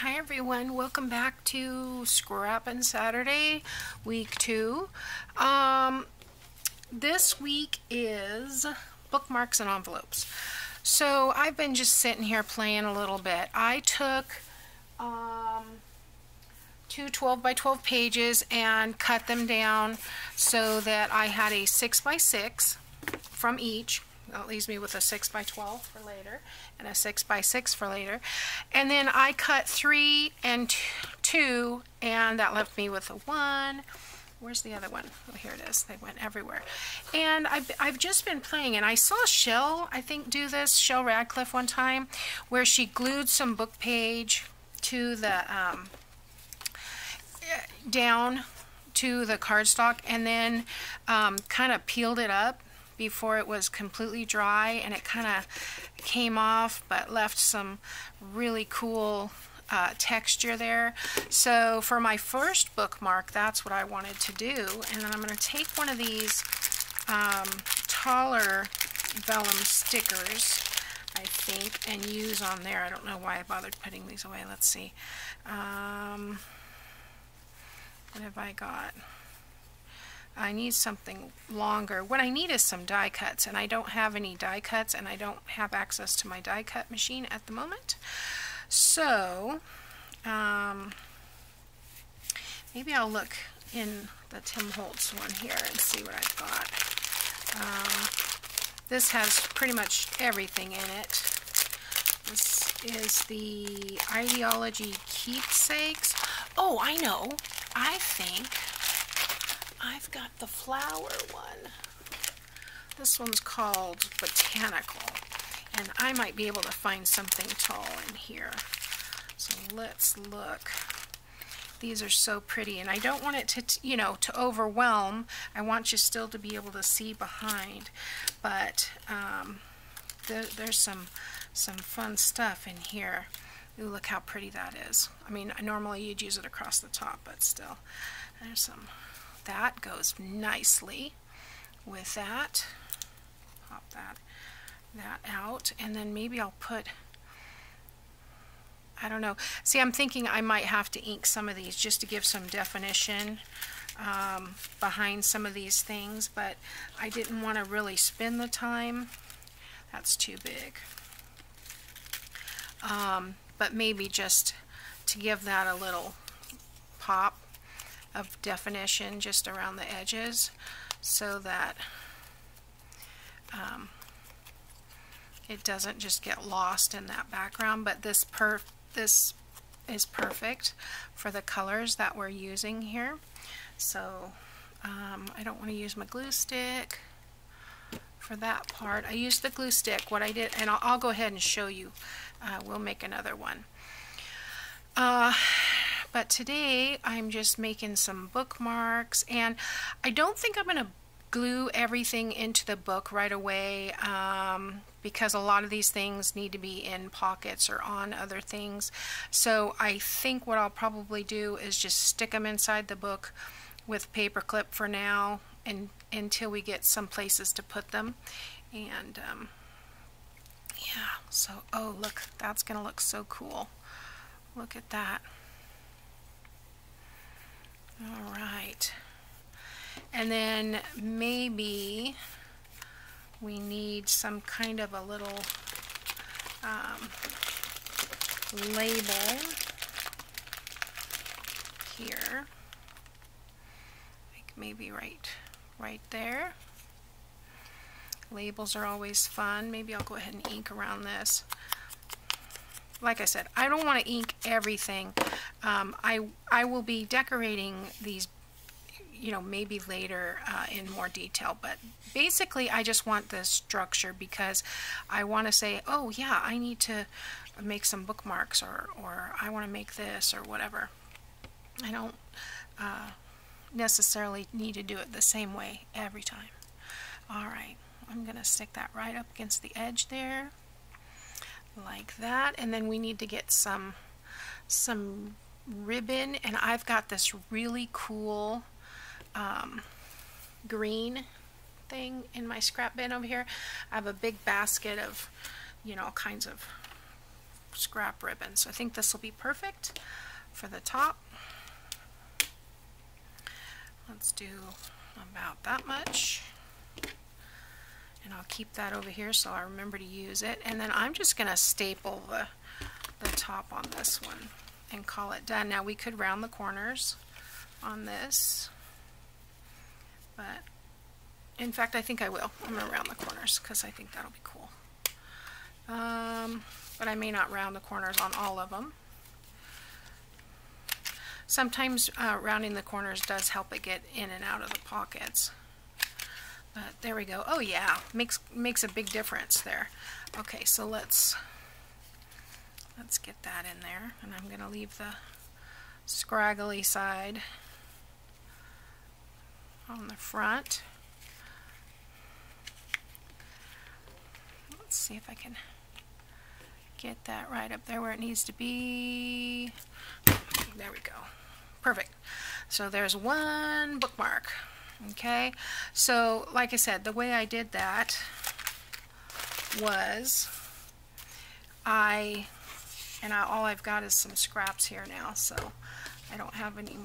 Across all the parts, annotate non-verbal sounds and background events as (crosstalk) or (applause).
Hi everyone, welcome back to Scrappin' Saturday, week two. Um, this week is bookmarks and envelopes. So I've been just sitting here playing a little bit. I took um, two 12 by 12 pages and cut them down so that I had a 6 by 6 from each that leaves me with a 6 by 12 for later and a 6 by 6 for later. And then I cut 3 and 2 and that left me with a 1. Where's the other one? Oh, here it is. They went everywhere. And I've, I've just been playing and I saw Shell, I think, do this, Shell Radcliffe one time, where she glued some book page to the, um, down to the cardstock and then um, kind of peeled it up before it was completely dry and it kind of came off but left some really cool uh, texture there. So for my first bookmark, that's what I wanted to do. And then I'm going to take one of these um, taller vellum stickers, I think, and use on there. I don't know why I bothered putting these away. Let's see. Um, what have I got? I need something longer. What I need is some die cuts, and I don't have any die cuts, and I don't have access to my die cut machine at the moment. So, um, maybe I'll look in the Tim Holtz one here and see what I've got. Um, this has pretty much everything in it. This is the Idea-ology Keepsakes. Oh, I know. I think I've got the flower one. This one's called Botanical. And I might be able to find something tall in here. So let's look. These are so pretty. And I don't want it to, you know, to overwhelm. I want you still to be able to see behind. But um, there, there's some, some fun stuff in here. Ooh, look how pretty that is. I mean, normally you'd use it across the top, but still. There's some that goes nicely with that. Pop that, that out. And then maybe I'll put, I don't know. See, I'm thinking I might have to ink some of these just to give some definition um, behind some of these things, but I didn't want to really spend the time. That's too big. Um, but maybe just to give that a little pop of definition just around the edges so that um, it doesn't just get lost in that background. But this per this is perfect for the colors that we're using here. So um, I don't want to use my glue stick for that part. I used the glue stick. What I did and I'll, I'll go ahead and show you uh, we'll make another one. Uh, but today I'm just making some bookmarks and I don't think I'm going to glue everything into the book right away um, because a lot of these things need to be in pockets or on other things. So I think what I'll probably do is just stick them inside the book with paper clip for now and until we get some places to put them. And um, yeah, so, oh look, that's going to look so cool. Look at that. All right. And then maybe we need some kind of a little um, label here. Like maybe right, right there. Labels are always fun. Maybe I'll go ahead and ink around this like I said, I don't want to ink everything. Um, I, I will be decorating these, you know, maybe later uh, in more detail, but basically I just want the structure because I want to say, oh yeah, I need to make some bookmarks or, or I want to make this or whatever. I don't uh, necessarily need to do it the same way every time. All right, I'm going to stick that right up against the edge there like that and then we need to get some some ribbon and I've got this really cool um, green thing in my scrap bin over here. I have a big basket of you know all kinds of scrap ribbon. So I think this will be perfect for the top. Let's do about that much. And I'll keep that over here so I remember to use it. And then I'm just going to staple the, the top on this one and call it done. Now we could round the corners on this, but in fact I think I will. I'm going to round the corners because I think that'll be cool. Um, but I may not round the corners on all of them. Sometimes uh, rounding the corners does help it get in and out of the pockets. But there we go. Oh yeah, makes makes a big difference there. Okay, so let's let's get that in there, and I'm going to leave the scraggly side on the front. Let's see if I can get that right up there where it needs to be. There we go. Perfect. So there's one bookmark. Okay, so like I said, the way I did that was I, and I, all I've got is some scraps here now, so I don't have any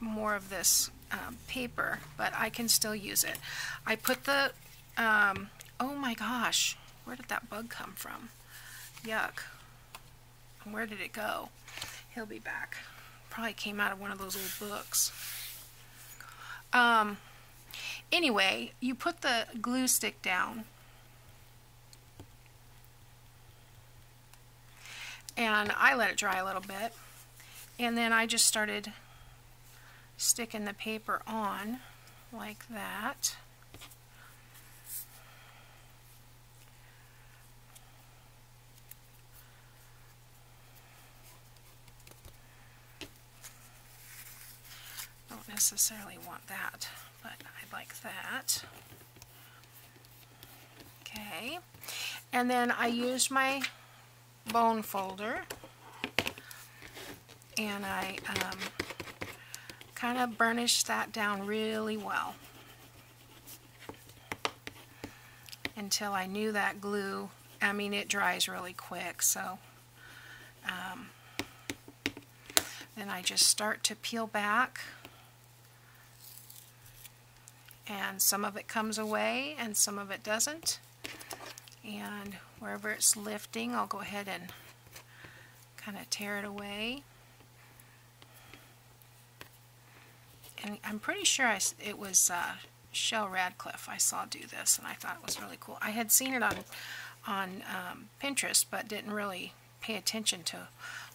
more of this um, paper, but I can still use it. I put the, um, oh my gosh, where did that bug come from? Yuck. Where did it go? He'll be back. Probably came out of one of those old books. Um, anyway, you put the glue stick down and I let it dry a little bit and then I just started sticking the paper on like that. Don't necessarily want that, but like that. Okay, and then I used my bone folder. And I um, kind of burnished that down really well. Until I knew that glue, I mean it dries really quick so um, then I just start to peel back and some of it comes away and some of it doesn't and wherever it's lifting I'll go ahead and kind of tear it away and I'm pretty sure I, it was uh, Shel Radcliffe I saw do this and I thought it was really cool. I had seen it on on um, Pinterest but didn't really pay attention to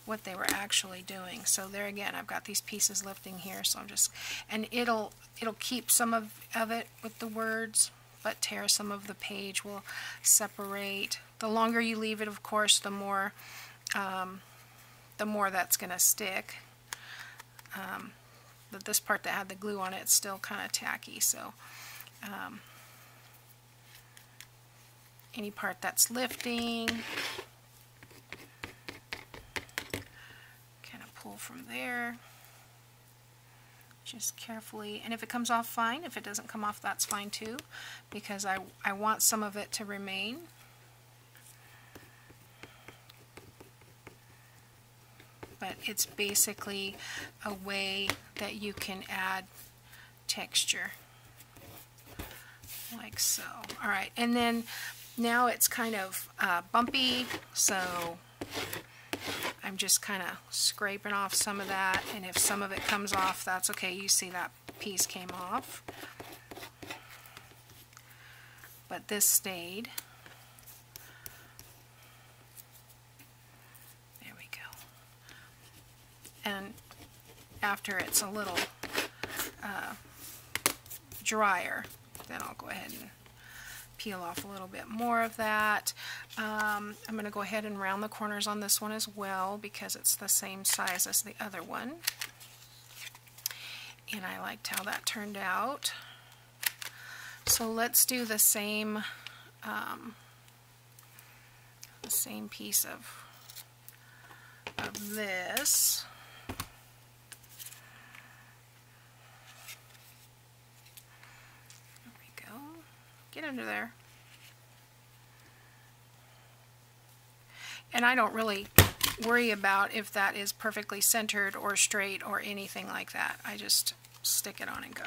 what they were actually doing. So there again, I've got these pieces lifting here, so I'm just, and it'll it'll keep some of, of it with the words, but tear some of the page will separate. The longer you leave it, of course, the more um, the more that's going to stick. Um, but this part that had the glue on it, it's still kind of tacky, so um, any part that's lifting, pull from there. Just carefully and if it comes off fine if it doesn't come off that's fine too because I, I want some of it to remain. But it's basically a way that you can add texture like so. Alright and then now it's kind of uh, bumpy so I'm just kind of scraping off some of that and if some of it comes off that's okay. You see that piece came off. But this stayed. There we go. And after it's a little uh, drier then I'll go ahead and peel off a little bit more of that. Um, I'm going to go ahead and round the corners on this one as well because it's the same size as the other one. And I liked how that turned out. So let's do the same um, the same piece of of this. Get under there. And I don't really worry about if that is perfectly centered or straight or anything like that. I just stick it on and go.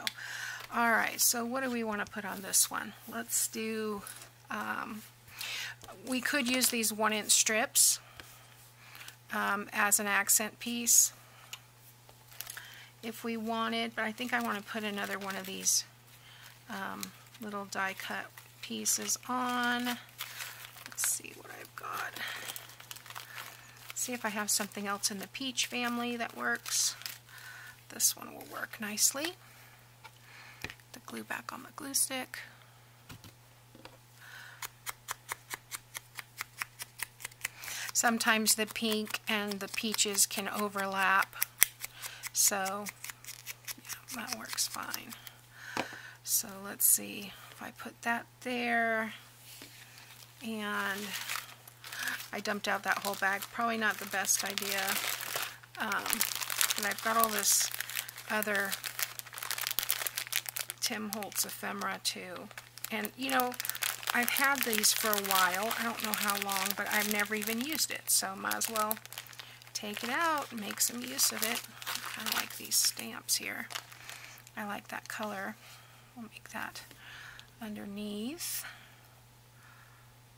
All right, so what do we want to put on this one? Let's do, um, we could use these one inch strips um, as an accent piece if we wanted, but I think I want to put another one of these um, little die cut pieces on. Let's see what I've got. See if I have something else in the peach family that works. This one will work nicely. The glue back on the glue stick. Sometimes the pink and the peaches can overlap, so yeah, that works fine. So let's see if I put that there, and I dumped out that whole bag. Probably not the best idea, um, but I've got all this other Tim Holtz ephemera too. And you know, I've had these for a while. I don't know how long, but I've never even used it. So might as well take it out and make some use of it. I like these stamps here. I like that color. We'll make that underneath.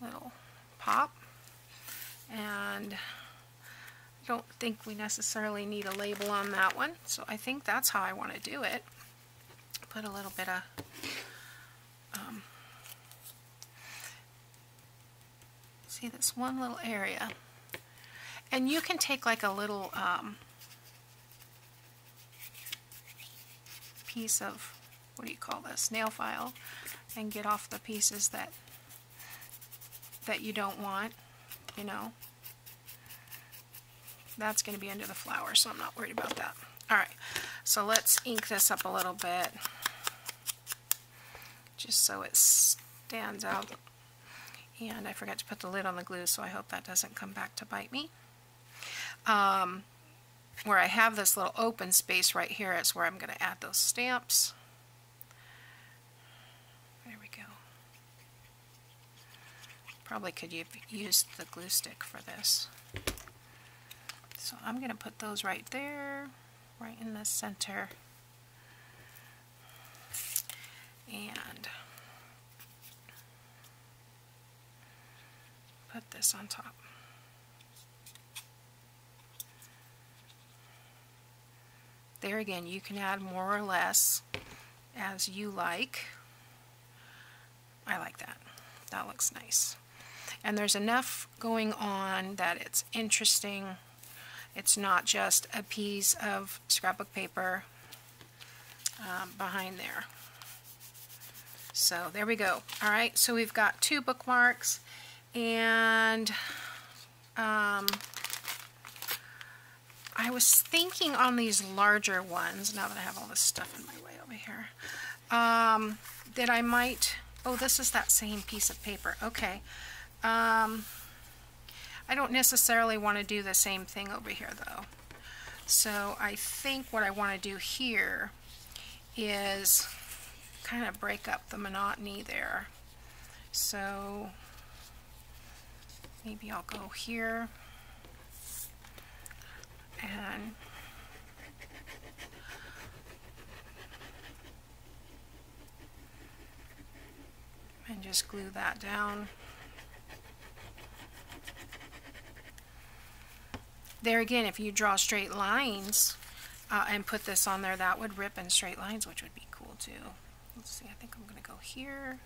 Little pop. And I don't think we necessarily need a label on that one. So I think that's how I want to do it. Put a little bit of um, See this one little area. And you can take like a little um, piece of, what do you call this, nail file, and get off the pieces that that you don't want, you know. That's going to be under the flower, so I'm not worried about that. Alright, so let's ink this up a little bit, just so it stands out and I forgot to put the lid on the glue, so I hope that doesn't come back to bite me. Um, where I have this little open space right here is where I'm going to add those stamps. There we go. Probably could used the glue stick for this. So I'm going to put those right there, right in the center. And put this on top. There again, you can add more or less as you like. I like that. That looks nice. And there's enough going on that it's interesting. It's not just a piece of scrapbook paper um, behind there. So there we go. All right, so we've got two bookmarks and um, I was thinking on these larger ones, now that I have all this stuff in my way over here, um, that I might, oh, this is that same piece of paper. Okay. Um, I don't necessarily want to do the same thing over here, though. So I think what I want to do here is kind of break up the monotony there. So maybe I'll go here and and just glue that down. There again, if you draw straight lines uh, and put this on there, that would rip in straight lines, which would be cool too. Let's see, I think I'm going to go here.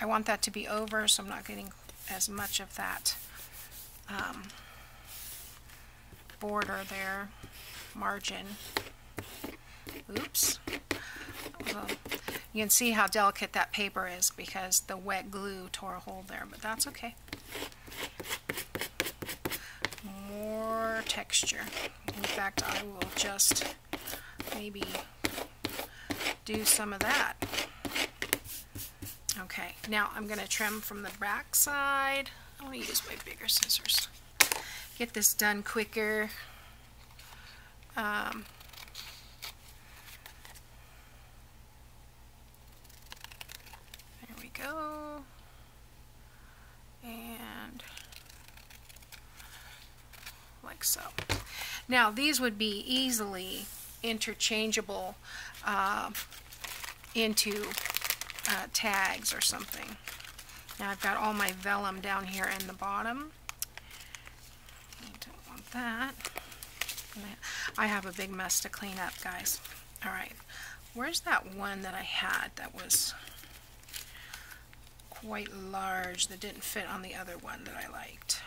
I want that to be over, so I'm not getting as much of that um, border there, margin. Oops. Well, you can see how delicate that paper is because the wet glue tore a hole there, but that's okay. More texture. In fact, I will just maybe do some of that. Okay, now I'm going to trim from the back side. I'm going to use my bigger scissors. Get this done quicker. Um, there we go. like so. Now these would be easily interchangeable uh, into uh, tags or something. Now I've got all my vellum down here in the bottom. I don't want that. I have a big mess to clean up, guys. All right, where's that one that I had that was quite large that didn't fit on the other one that I liked?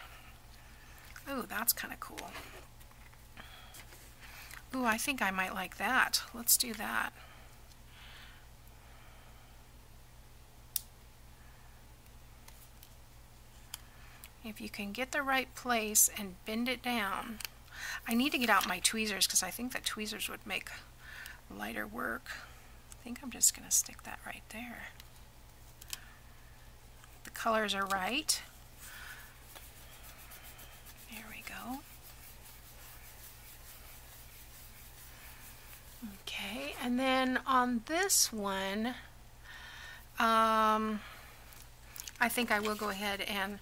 Oh, that's kind of cool. Ooh, I think I might like that. Let's do that. If you can get the right place and bend it down, I need to get out my tweezers because I think that tweezers would make lighter work. I think I'm just going to stick that right there. The colors are right. There we go. Okay, and then on this one, um, I think I will go ahead and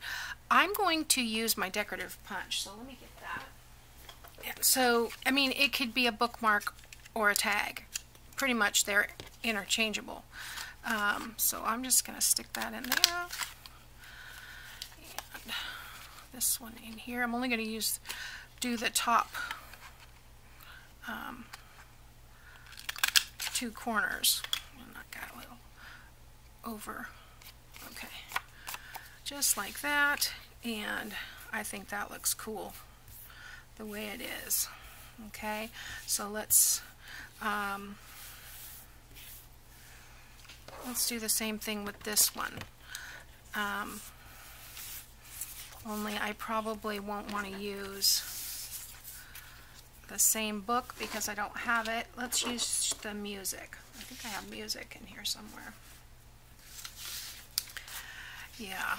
I'm going to use my decorative punch. So let me get that. So, I mean, it could be a bookmark or a tag. Pretty much they're interchangeable. Um, so I'm just going to stick that in there. And this one in here. I'm only going to use do the top um, two corners. I got a little over. Okay. Just like that. And I think that looks cool the way it is. Okay. So let's um, let's do the same thing with this one. Um, only I probably won't want to use the same book because I don't have it. Let's use the music. I think I have music in here somewhere. Yeah.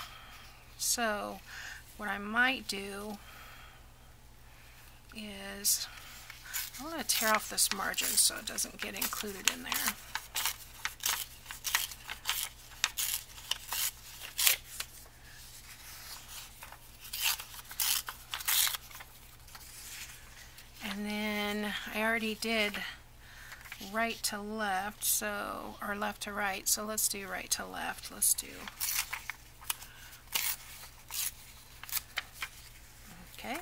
So what I might do is I'm going to tear off this margin so it doesn't get included in there. And then I already did right to left, so, or left to right, so let's do right to left. Let's do, okay,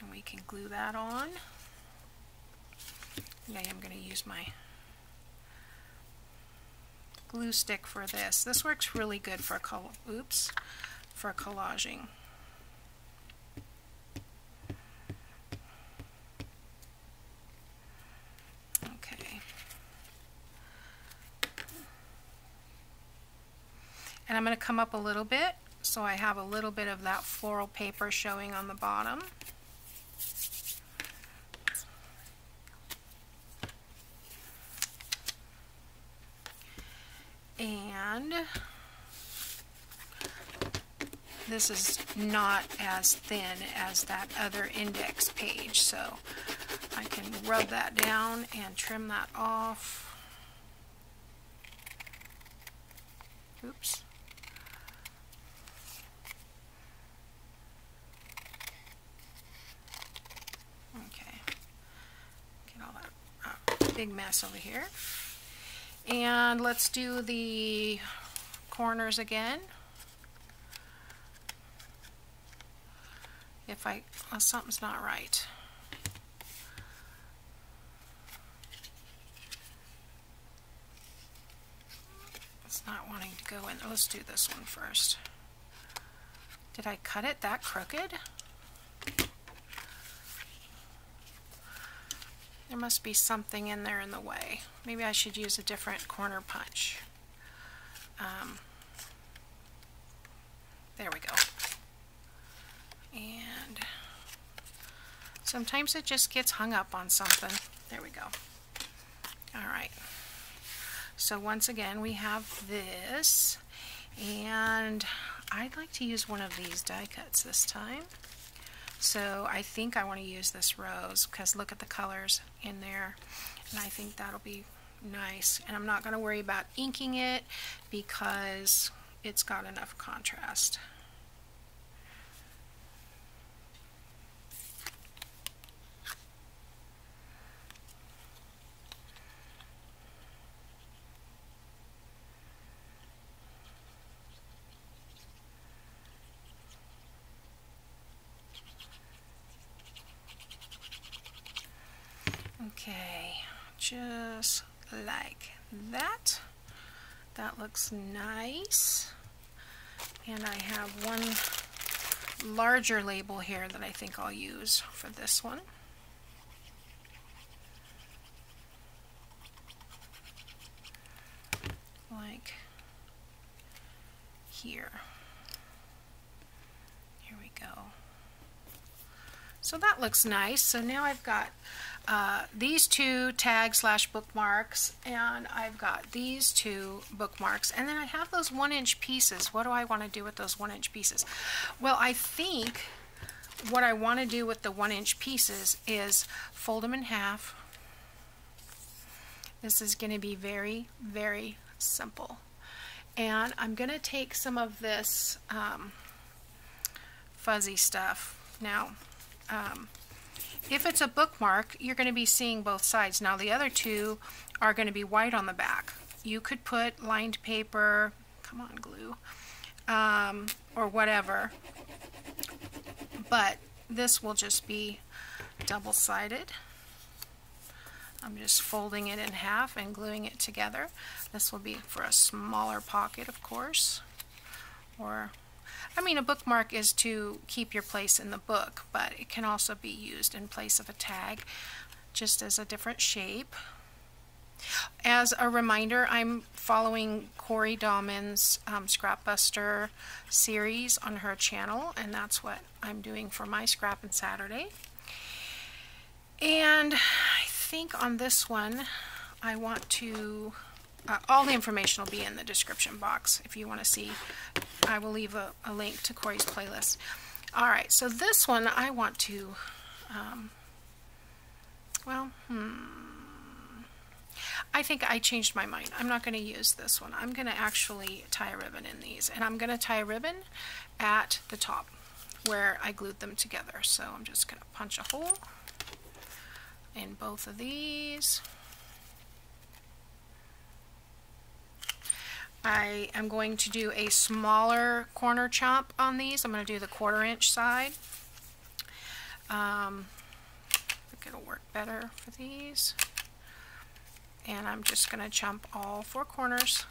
and we can glue that on. Yeah, I'm going to use my glue stick for this. This works really good for, oops, for collaging. And I'm going to come up a little bit so I have a little bit of that floral paper showing on the bottom. And this is not as thin as that other index page, so I can rub that down and trim that off. Oops. Big mess over here. And let's do the corners again. If I, something's not right. It's not wanting to go in. Let's do this one first. Did I cut it that crooked? There must be something in there in the way. Maybe I should use a different corner punch. Um, there we go. And sometimes it just gets hung up on something. There we go. All right. So once again, we have this. And I'd like to use one of these die cuts this time. So I think I want to use this rose because look at the colors in there and I think that'll be nice and I'm not going to worry about inking it because it's got enough contrast. Okay, just like that. That looks nice. And I have one larger label here that I think I'll use for this one. Like here. Here we go. So that looks nice. So now I've got uh, these two tag slash bookmarks and I've got these two bookmarks and then I have those one inch pieces. What do I want to do with those one inch pieces? Well, I think what I want to do with the one inch pieces is fold them in half. This is going to be very, very simple. And I'm going to take some of this um, fuzzy stuff. Now, um, if it's a bookmark, you're going to be seeing both sides. Now the other two are going to be white on the back. You could put lined paper, come on glue, um, or whatever, but this will just be double-sided. I'm just folding it in half and gluing it together. This will be for a smaller pocket, of course, or I mean, a bookmark is to keep your place in the book, but it can also be used in place of a tag, just as a different shape. As a reminder, I'm following Cori Dahmen's um, Scrapbuster series on her channel, and that's what I'm doing for my Scrappin' Saturday. And I think on this one, I want to uh, all the information will be in the description box if you want to see. I will leave a, a, link to Cori's playlist. Alright, so this one I want to, um, well, hmm, I think I changed my mind. I'm not going to use this one. I'm going to actually tie a ribbon in these. And I'm going to tie a ribbon at the top where I glued them together. So I'm just going to punch a hole in both of these. I am going to do a smaller corner chomp on these. I'm going to do the quarter inch side. Um, I think it'll work better for these. And I'm just going to chomp all four corners.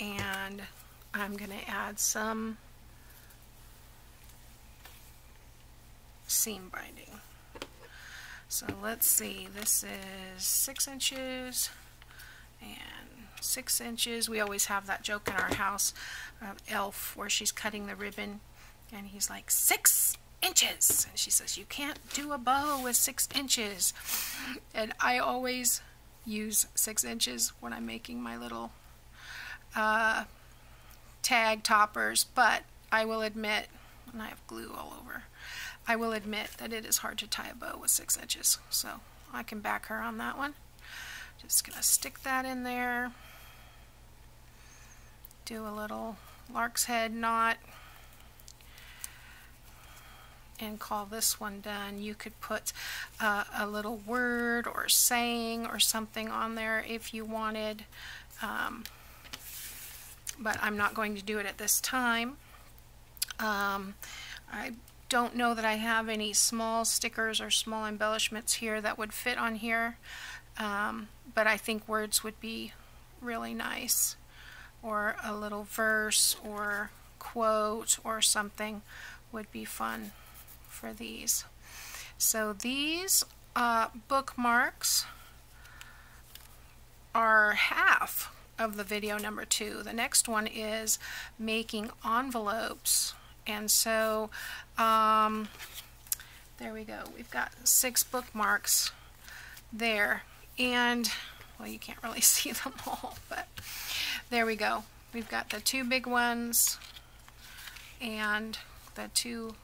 And I'm going to add some seam binding. So let's see, this is six inches and six inches. We always have that joke in our house, uh, Elf, where she's cutting the ribbon and he's like, six inches. And she says, you can't do a bow with six inches. And I always use six inches when I'm making my little uh, tag toppers, but I will admit, and I have glue all over, I will admit that it is hard to tie a bow with six inches, so I can back her on that one. Just gonna stick that in there, do a little lark's head knot, and call this one done. You could put uh, a little word or saying or something on there if you wanted, um, but I'm not going to do it at this time. Um, I don't know that I have any small stickers or small embellishments here that would fit on here, um, but I think words would be really nice, or a little verse or quote or something would be fun for these. So these uh, bookmarks are half of the video number two. The next one is making envelopes and so um, there we go. We've got six bookmarks there. And, well, you can't really (laughs) see them all, but there we go. We've got the two big ones and the two,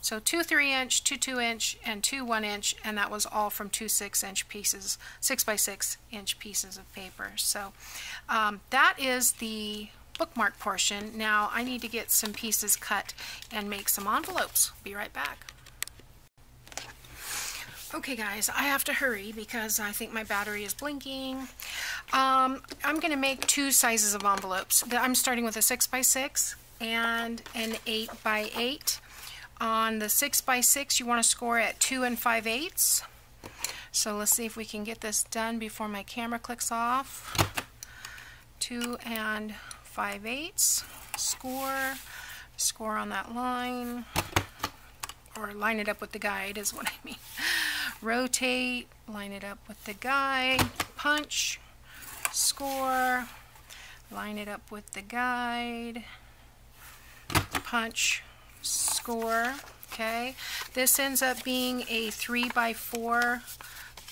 so two 3 inch, two 2 inch, and two 1 inch, and that was all from two 6 inch pieces, 6 by 6 inch pieces of paper. So um, that is the bookmark portion. Now I need to get some pieces cut and make some envelopes. Be right back. Okay guys, I have to hurry because I think my battery is blinking. Um, I'm going to make two sizes of envelopes. I'm starting with a 6 by 6 and an 8 by 8 On the 6 by 6 you want to score at 2 and 5 eighths. So let's see if we can get this done before my camera clicks off. 2 and 5 eighths. Score. Score on that line. Or line it up with the guide is what I mean. Rotate. Line it up with the guide. Punch. Score. Line it up with the guide. Punch. Score. Okay. This ends up being a 3 by 4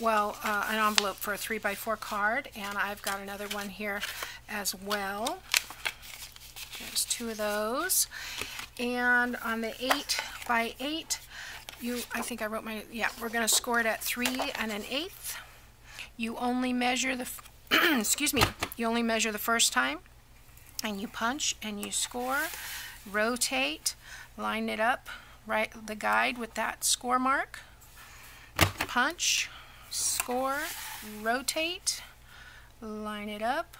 well, uh, an envelope for a 3 by 4 card, and I've got another one here as well. There's two of those. And on the 8 by 8, you, I think I wrote my, yeah, we're going to score it at 3 and an eighth. You only measure the, (clears throat) excuse me, you only measure the first time, and you punch and you score, rotate, line it up, right the guide with that score mark, punch, score, rotate, line it up,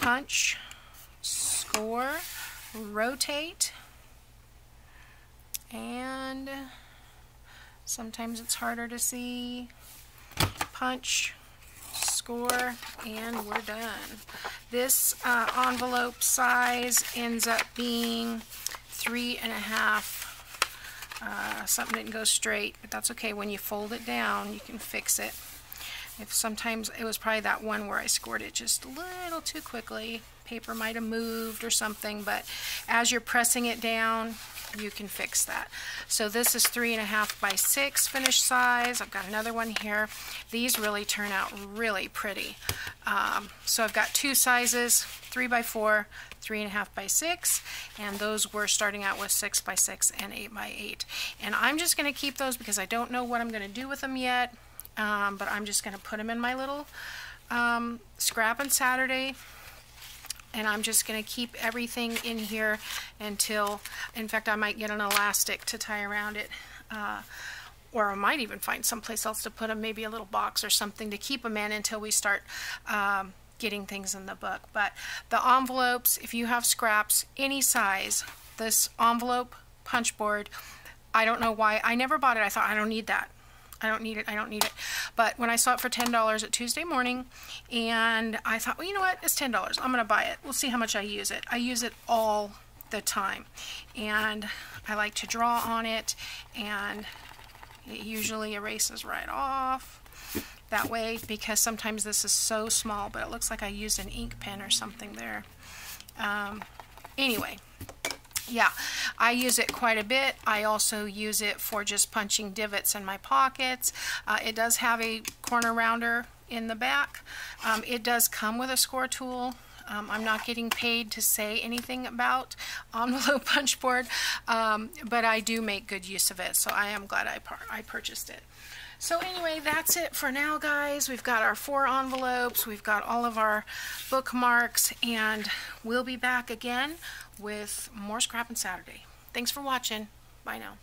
punch, score, rotate, and sometimes it's harder to see, punch, score, and we're done. This uh, envelope size ends up being three and a half uh, something didn't go straight, but that's okay. When you fold it down, you can fix it. If sometimes it was probably that one where I scored it just a little too quickly. Paper might have moved or something, but as you're pressing it down, you can fix that. So this is three and a half by six finished size. I've got another one here. These really turn out really pretty. Um, so I've got two sizes, three by four, three and a half by six, and those were starting out with six by six and eight by eight. And I'm just going to keep those because I don't know what I'm going to do with them yet, um, but I'm just going to put them in my little um, Scrappin' Saturday and I'm just going to keep everything in here until, in fact, I might get an elastic to tie around it. Uh, or I might even find someplace else to put them, maybe a little box or something to keep them in until we start um, getting things in the book. But the envelopes, if you have scraps, any size, this envelope punch board, I don't know why. I never bought it. I thought, I don't need that. I don't need it, I don't need it. But when I saw it for $10 at Tuesday morning, and I thought, well, you know what, it's $10. I'm going to buy it. We'll see how much I use it. I use it all the time. And I like to draw on it, and it usually erases right off that way because sometimes this is so small, but it looks like I used an ink pen or something there. Um, anyway, yeah, I use it quite a bit. I also use it for just punching divots in my pockets. Uh, it does have a corner rounder in the back. Um, it does come with a score tool. Um, I'm not getting paid to say anything about (laughs) envelope punch board, um, but I do make good use of it, so I am glad I, I purchased it. So anyway, that's it for now, guys. We've got our four envelopes, we've got all of our bookmarks, and we'll be back again with more Scrappin' Saturday. Thanks for watching. Bye now.